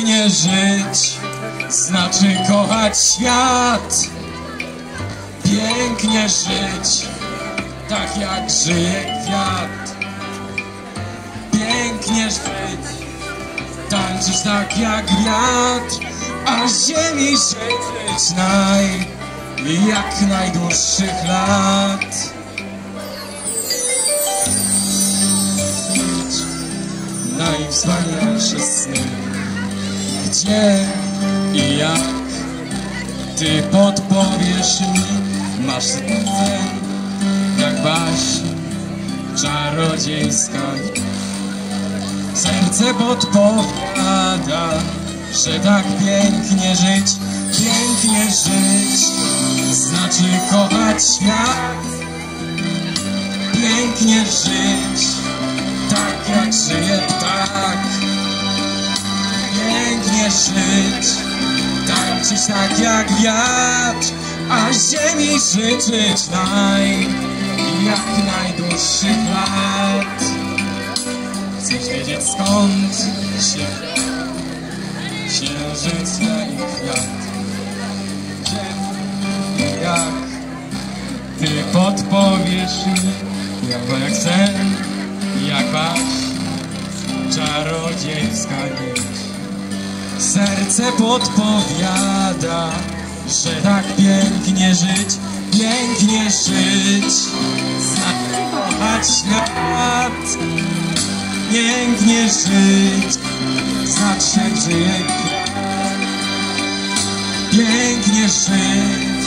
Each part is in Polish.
Pięknie żyć znaczy kochać świat. Pięknie żyć, tak jak żyje kwiat. Pięknie żyć, tańczyć tak jak wiatr, a ziemi życzyć naj, jak najdłuższych lat. najwspanialsze sny Gdzie i jak Ty podpowiesz mi? Masz serce jak baśń czarodziejska. Serce podpowiada, że tak pięknie żyć Pięknie żyć znaczy kochać świat. Pięknie żyć Żyć, tańczyć tak jak wiatr A ziemi życzyć naj, jak najdłuższych lat Chcesz wiedzieć skąd się księżyc i kwiat Gdzie i jak ty podpowiesz mi Jako jak sen jak baśń czarodziejska nić. Serce podpowiada, że tak pięknie żyć, pięknie żyć, zakochać świat. Pięknie żyć, znać się żyje Pięknie żyć,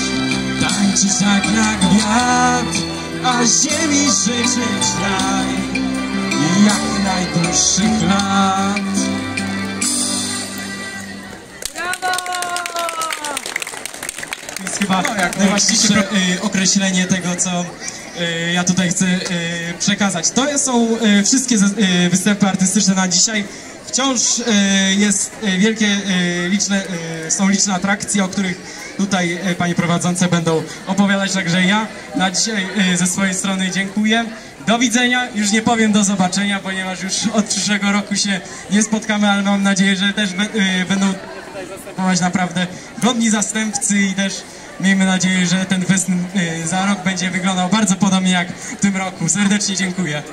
tańczyć jak wiatr, a ziemi życzyć naj jak najdłuższych lat. To jest chyba najważniejsze y, określenie tego, co y, ja tutaj chcę y, przekazać. To są wszystkie występy artystyczne na dzisiaj. Wciąż jest wielkie, liczne, są liczne atrakcje, o których tutaj panie prowadzące będą opowiadać, także ja na dzisiaj ze swojej strony dziękuję. Do widzenia, już nie powiem do zobaczenia, ponieważ już od przyszłego roku się nie spotkamy, ale mam nadzieję, że też be- będą zastępować naprawdę godni zastępcy i też miejmy nadzieję, że ten występ y, za rok będzie wyglądał bardzo podobnie jak w tym roku. Serdecznie dziękuję.